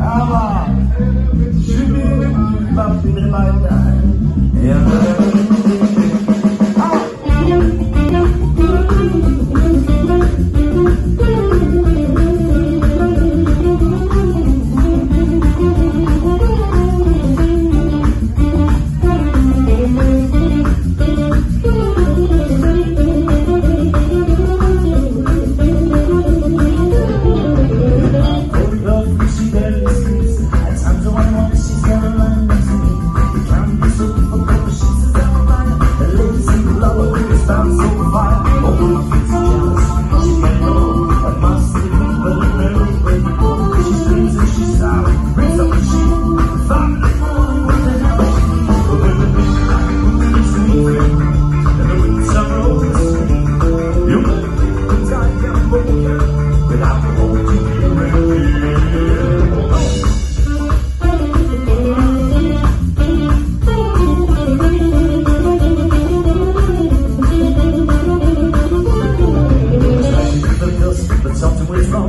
Ama, şimdi benim baktığım ayda.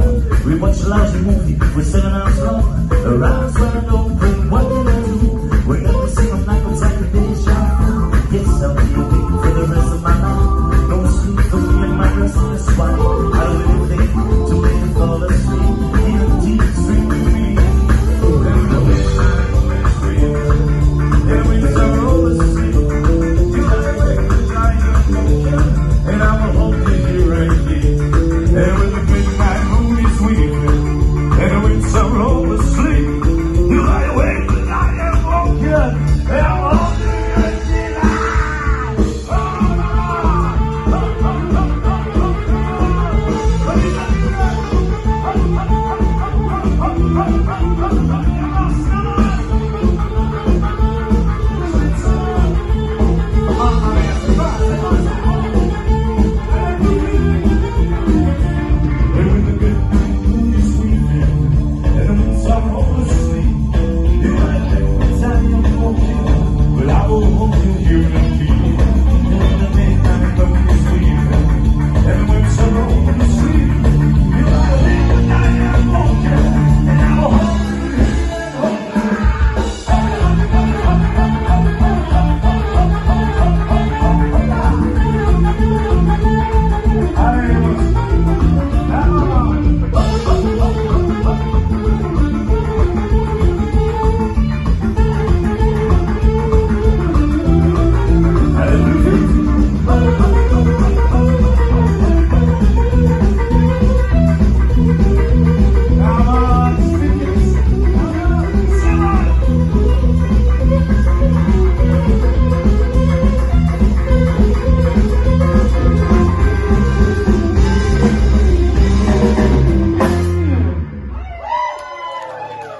We watch a large movie, we're seven hours long. The seven don't what can I do? Wake up and sing, I'm not gonna a day shot. Yes, I'll be awake for the rest of my life. Don't sleep, don't feel my dress in the spot.